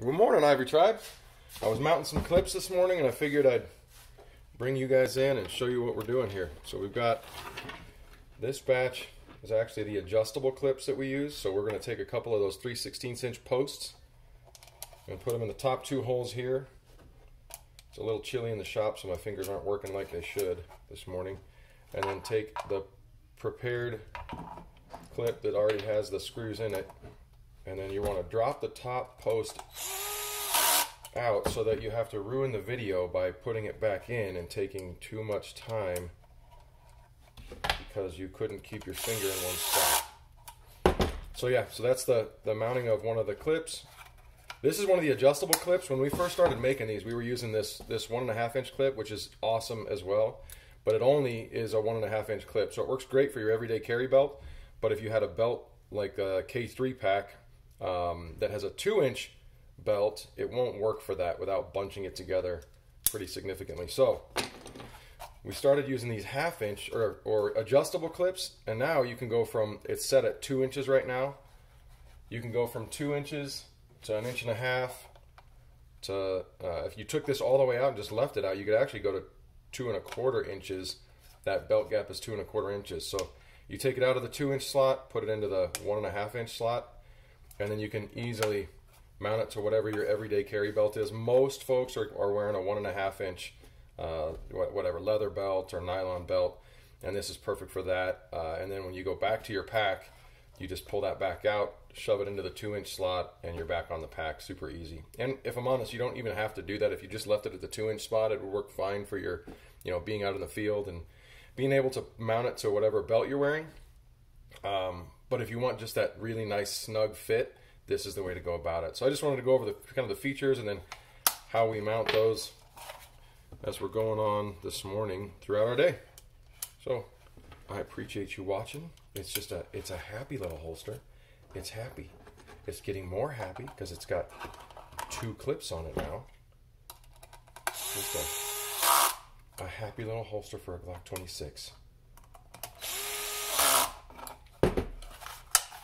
Good morning, Ivory Tribe. I was mounting some clips this morning and I figured I'd bring you guys in and show you what we're doing here. So we've got this batch is actually the adjustable clips that we use. So we're going to take a couple of those 3 16 inch posts and put them in the top two holes here. It's a little chilly in the shop so my fingers aren't working like they should this morning. And then take the prepared clip that already has the screws in it and then you want to drop the top post out so that you have to ruin the video by putting it back in and taking too much time because you couldn't keep your finger in one spot. So yeah, so that's the, the mounting of one of the clips. This is one of the adjustable clips. When we first started making these, we were using this this one and a half inch clip, which is awesome as well. But it only is a one and a half inch clip, so it works great for your everyday carry belt. But if you had a belt like a K3 pack um, that has a two inch belt, it won't work for that without bunching it together pretty significantly. So we started using these half inch or, or adjustable clips, and now you can go from it's set at two inches right now. You can go from two inches to an inch and a half. To uh, if you took this all the way out and just left it out, you could actually go to two and a quarter inches. That belt gap is two and a quarter inches. So you take it out of the two inch slot, put it into the one and a half inch slot, and then you can easily mount it to whatever your everyday carry belt is. Most folks are, are wearing a one and a half inch, uh, whatever leather belt or nylon belt, and this is perfect for that. Uh, and then when you go back to your pack, you just pull that back out, shove it into the two inch slot, and you're back on the pack. Super easy. And if I'm honest, you don't even have to do that. If you just left it at the two inch spot, it would work fine for your, you know, being out in the field and being able to mount it to whatever belt you're wearing. Um, but if you want just that really nice snug fit, this is the way to go about it. So I just wanted to go over the kind of the features and then how we mount those as we're going on this morning throughout our day. So I appreciate you watching. It's just a it's a happy little holster. It's happy. It's getting more happy because it's got two clips on it now. Just a, a happy little holster for a Glock 26.